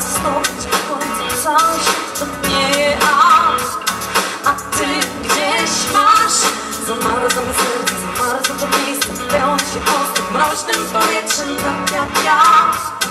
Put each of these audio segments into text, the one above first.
zasnąć Końca coś, to nie aż A ty gdzieś masz? Zamarzam serce, zamarzam to miejsce Pełni się ostro mroźnym powietrzem Tak jak ja.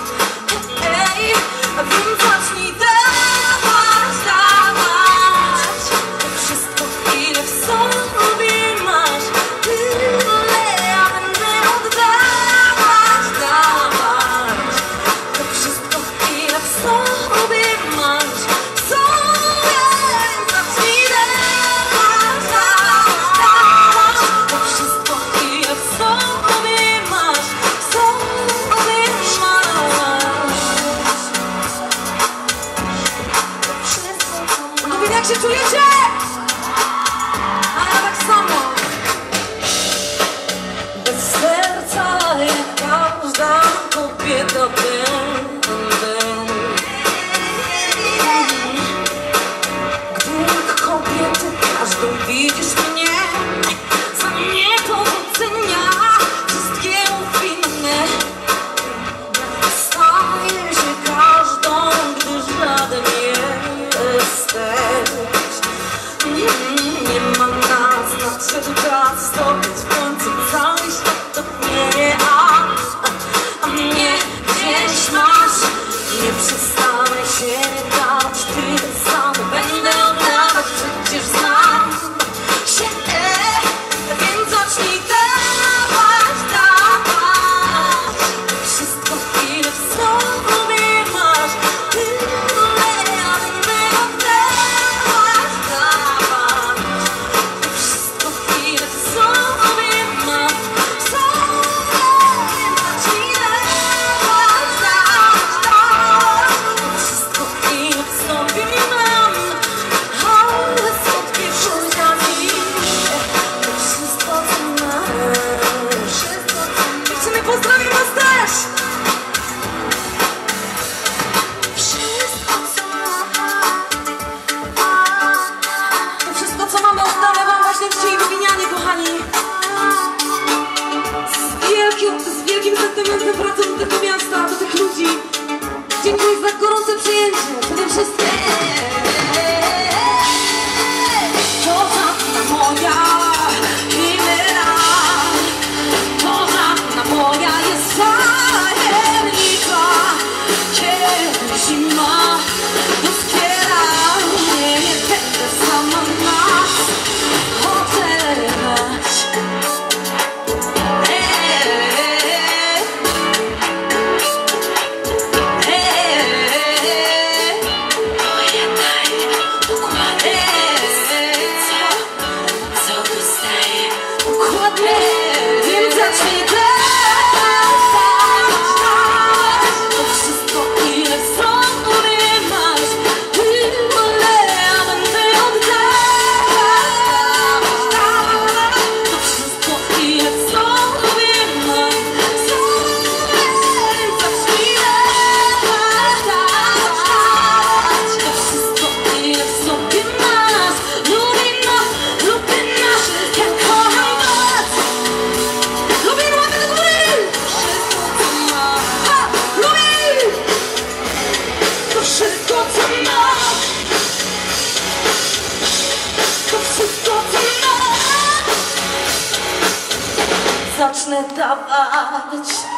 Значит, у sentymenty wracam do tego miasta, do tych ludzi. Dziękuję za gorące przyjęcie, przede wszystkim. ağaç ne tabağaç. ağaç.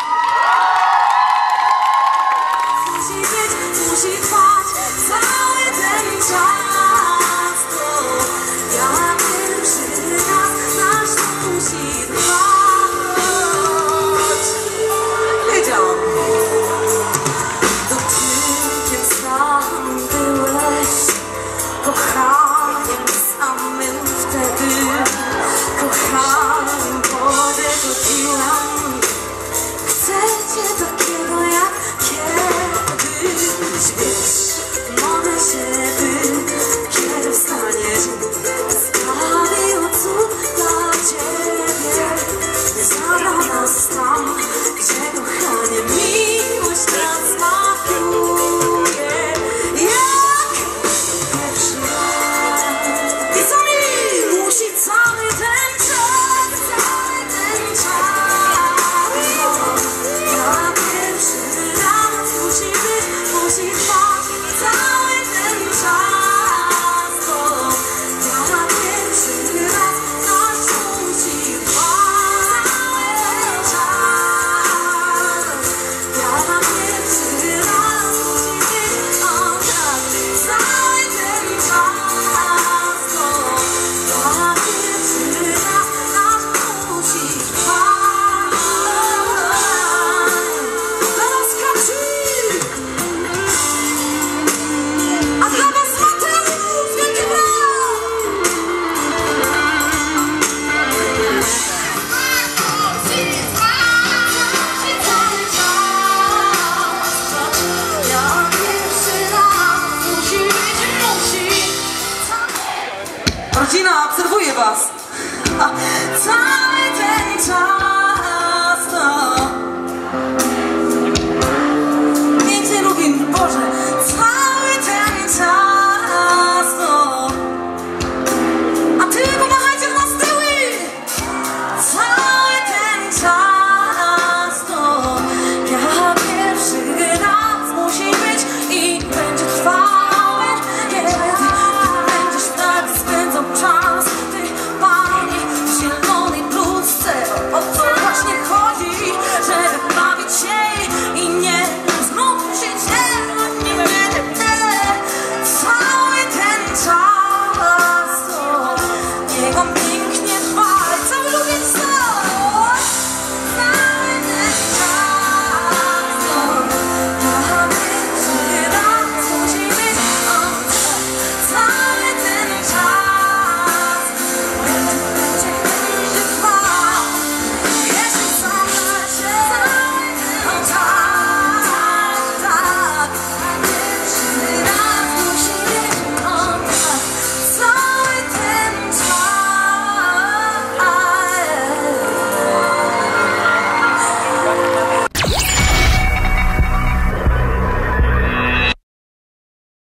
Rodzina obserwuje was. Cały ten czas.